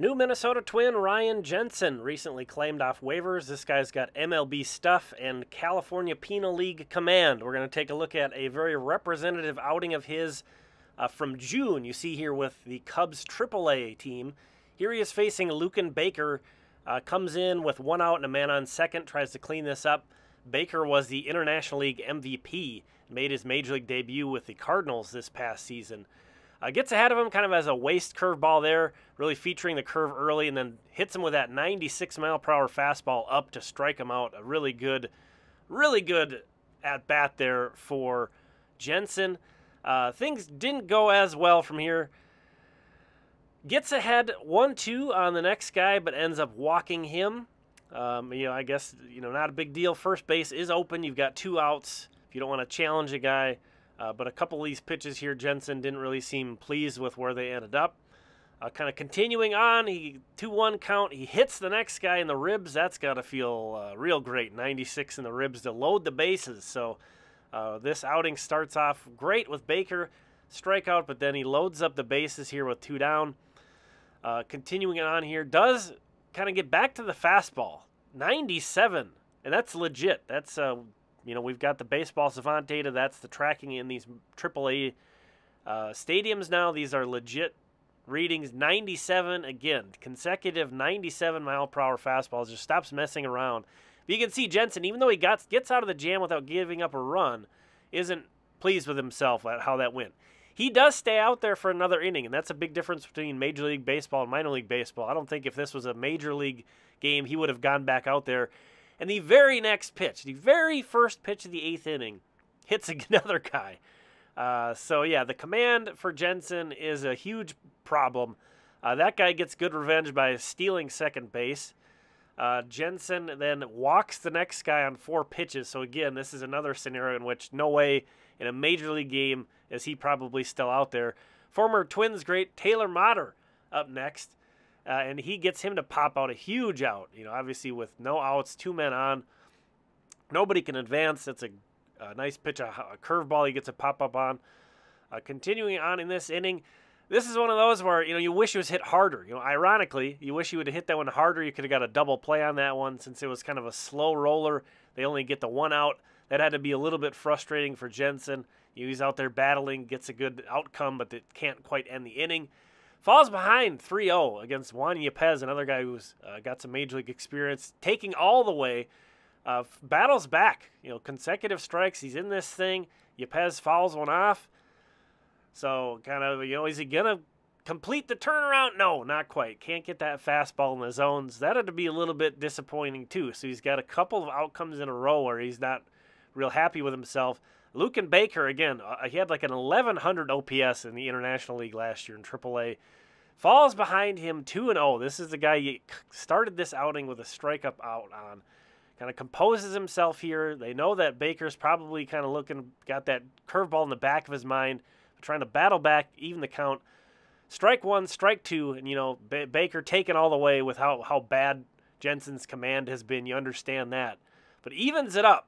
New Minnesota twin Ryan Jensen recently claimed off waivers. This guy's got MLB stuff and California Penal League command. We're going to take a look at a very representative outing of his uh, from June. You see here with the Cubs AAA team. Here he is facing Luken Baker. Uh, comes in with one out and a man on second, tries to clean this up. Baker was the International League MVP, made his major league debut with the Cardinals this past season. Uh, gets ahead of him kind of as a waist curveball there, really featuring the curve early, and then hits him with that 96 mile per hour fastball up to strike him out. A really good, really good at bat there for Jensen. Uh, things didn't go as well from here. Gets ahead 1 2 on the next guy, but ends up walking him. Um, you know, I guess, you know, not a big deal. First base is open. You've got two outs. If you don't want to challenge a guy, uh, but a couple of these pitches here, Jensen didn't really seem pleased with where they ended up. Uh, kind of continuing on, he 2 1 count. He hits the next guy in the ribs. That's got to feel uh, real great. 96 in the ribs to load the bases. So uh, this outing starts off great with Baker strikeout, but then he loads up the bases here with two down. Uh, continuing on here, does kind of get back to the fastball. 97, and that's legit. That's uh, you know, we've got the baseball savant data. That's the tracking in these AAA uh, stadiums now. These are legit readings. 97 again, consecutive 97 mile per hour fastballs. Just stops messing around. But you can see Jensen, even though he got gets out of the jam without giving up a run, isn't pleased with himself at how that went. He does stay out there for another inning, and that's a big difference between Major League Baseball and minor league baseball. I don't think if this was a major league game, he would have gone back out there and the very next pitch, the very first pitch of the eighth inning, hits another guy. Uh, so, yeah, the command for Jensen is a huge problem. Uh, that guy gets good revenge by stealing second base. Uh, Jensen then walks the next guy on four pitches. So, again, this is another scenario in which no way in a major league game is he probably still out there. Former Twins great Taylor Motter up next uh, and he gets him to pop out a huge out. You know, obviously with no outs, two men on, nobody can advance. That's a, a nice pitch, a, a curveball he gets a pop up on. Uh, continuing on in this inning, this is one of those where you know you wish it was hit harder. You know, ironically, you wish you would have hit that one harder. You could have got a double play on that one since it was kind of a slow roller. They only get the one out. That had to be a little bit frustrating for Jensen. He's out there battling, gets a good outcome, but it can't quite end the inning. Falls behind 3 0 against Juan Yepez, another guy who's uh, got some major league experience, taking all the way. Uh, battles back, you know, consecutive strikes. He's in this thing. Yepez fouls one off. So, kind of, you know, is he going to complete the turnaround? No, not quite. Can't get that fastball in the zones. That had to be a little bit disappointing, too. So, he's got a couple of outcomes in a row where he's not real happy with himself. Luken Baker, again, uh, he had like an 1100 OPS in the International League last year in AAA. Falls behind him 2 0. This is the guy you started this outing with a strike up out on. Kind of composes himself here. They know that Baker's probably kind of looking, got that curveball in the back of his mind, trying to battle back, even the count. Strike one, strike two, and you know, ba- Baker taken all the way with how, how bad Jensen's command has been. You understand that. But evens it up.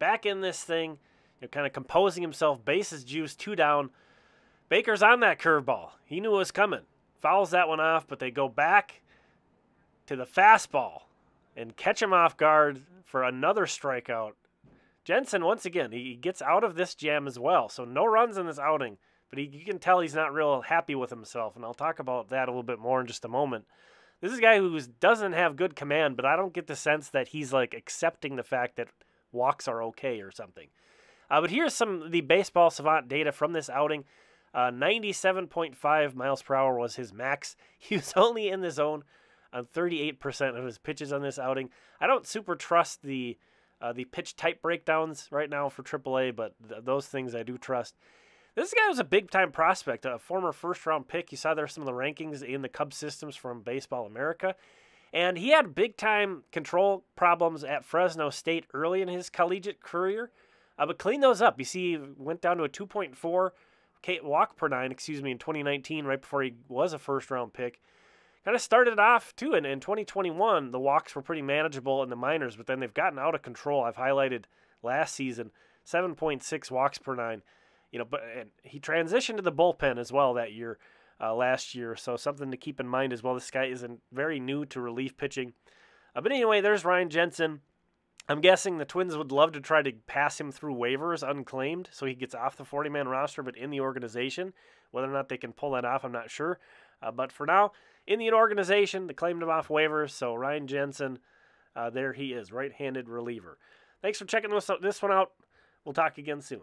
Back in this thing you know, kind of composing himself, bases juice, two down. Baker's on that curveball. He knew it was coming. Fouls that one off, but they go back to the fastball and catch him off guard for another strikeout. Jensen, once again, he gets out of this jam as well. So no runs in this outing, but he, you can tell he's not real happy with himself. And I'll talk about that a little bit more in just a moment. This is a guy who doesn't have good command, but I don't get the sense that he's like accepting the fact that walks are okay or something. Uh, but here's some the baseball savant data from this outing. Uh, 97.5 miles per hour was his max. He was only in the zone on 38% of his pitches on this outing. I don't super trust the uh, the pitch type breakdowns right now for AAA, but th- those things I do trust. This guy was a big time prospect, a former first round pick. You saw there some of the rankings in the Cub systems from Baseball America. And he had big time control problems at Fresno State early in his collegiate career. Uh, but clean those up. You see, he went down to a 2.4 walk per nine, excuse me, in 2019, right before he was a first round pick. Kind of started off too, and in 2021, the walks were pretty manageable in the minors, but then they've gotten out of control. I've highlighted last season 7.6 walks per nine. You know, but and he transitioned to the bullpen as well that year. Uh, last year. So something to keep in mind as well. This guy isn't very new to relief pitching. Uh, but anyway, there's Ryan Jensen. I'm guessing the Twins would love to try to pass him through waivers unclaimed so he gets off the 40 man roster, but in the organization. Whether or not they can pull that off, I'm not sure. Uh, but for now, in the organization, they claimed him off waivers. So Ryan Jensen, uh, there he is, right handed reliever. Thanks for checking this, this one out. We'll talk again soon.